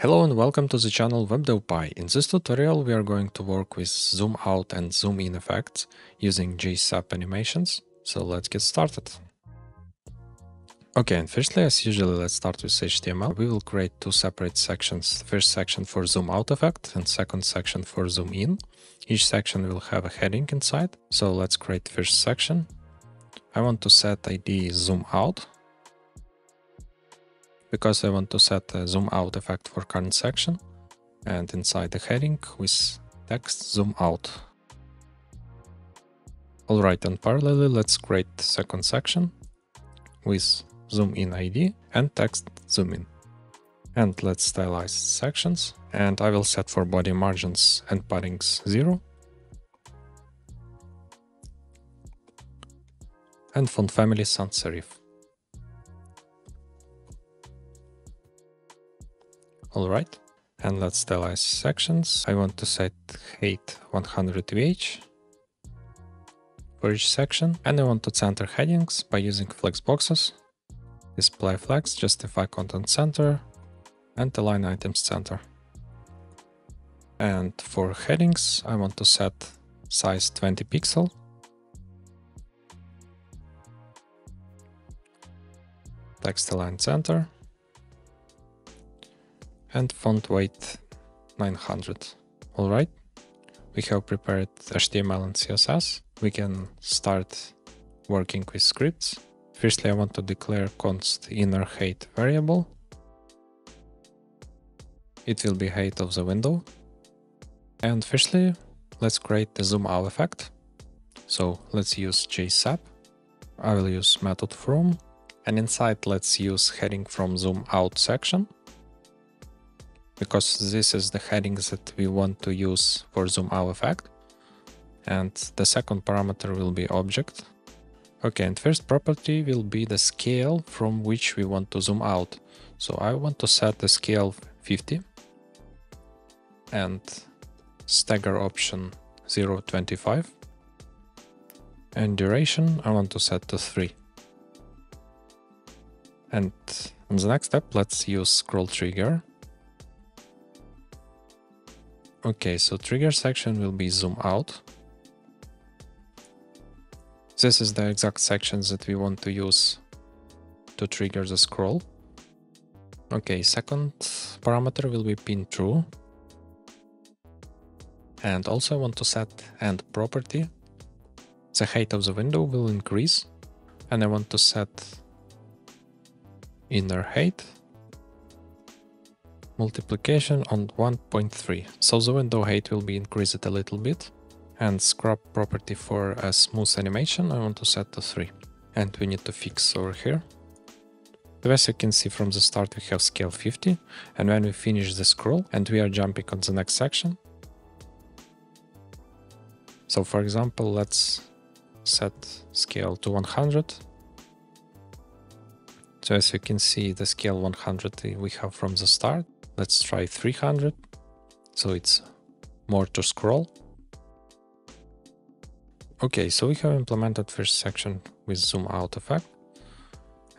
Hello and welcome to the channel WebDevPie. In this tutorial we are going to work with zoom out and zoom in effects using GSAP animations. So let's get started. Okay, and firstly, as usually, let's start with HTML. We will create two separate sections. First section for zoom out effect and second section for zoom in. Each section will have a heading inside. So let's create first section. I want to set ID zoom out because I want to set a zoom out effect for current section and inside the heading with text zoom out. Alright, and parallelly let's create second section with zoom in ID and text zoom in. And let's stylize sections and I will set for body margins and paddings 0 and font family sans serif. Alright, and let's stylize sections. I want to set height 100 VH for each section, and I want to center headings by using flex boxes. Display flex, justify content center, and align items center. And for headings, I want to set size 20 pixel. Text align center and font weight 900. Alright, we have prepared HTML and CSS. We can start working with scripts. Firstly, I want to declare const inner height variable. It will be height of the window. And firstly, let's create the zoom out effect. So let's use GSAP. I will use method from and inside let's use heading from zoom out section because this is the heading that we want to use for zoom out effect. And the second parameter will be object. Okay, and first property will be the scale from which we want to zoom out. So I want to set the scale 50 and stagger option 0.25 and duration I want to set to 3. And in the next step, let's use scroll trigger Okay, so trigger section will be zoom out. This is the exact sections that we want to use to trigger the scroll. Okay, second parameter will be pin true. And also I want to set end property. The height of the window will increase. And I want to set inner height multiplication on 1.3. So the window height will be increased a little bit. And scrub property for a smooth animation I want to set to 3. And we need to fix over here. So as you can see from the start we have scale 50 and when we finish the scroll and we are jumping on the next section. So for example let's set scale to 100 so as you can see the scale 100 we have from the start Let's try 300. So it's more to scroll. Okay, so we have implemented first section with zoom out effect.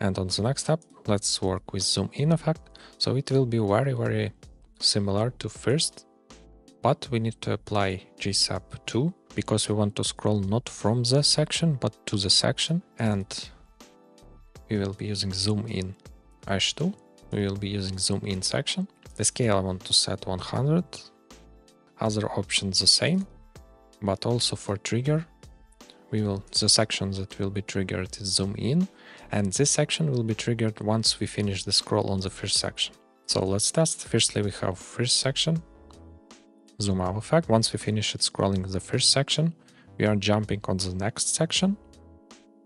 And on the next step, let's work with zoom in effect. So it will be very, very similar to first, but we need to apply GSAP 2 because we want to scroll not from the section, but to the section. And we will be using zoom in H2. We will be using zoom in section. The scale I want to set 100. Other options the same, but also for trigger, we will the sections that will be triggered is zoom in, and this section will be triggered once we finish the scroll on the first section. So let's test. Firstly, we have first section, zoom out effect. Once we finish it scrolling the first section, we are jumping on the next section,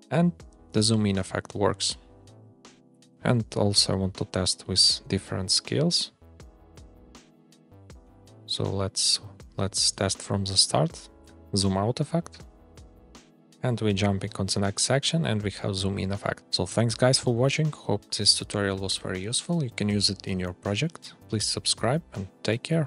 and the zoom in effect works. And also I want to test with different scales. So let's let's test from the start, zoom out effect. And we're jumping on the next section and we have zoom in effect. So thanks guys for watching, hope this tutorial was very useful, you can use it in your project. Please subscribe and take care.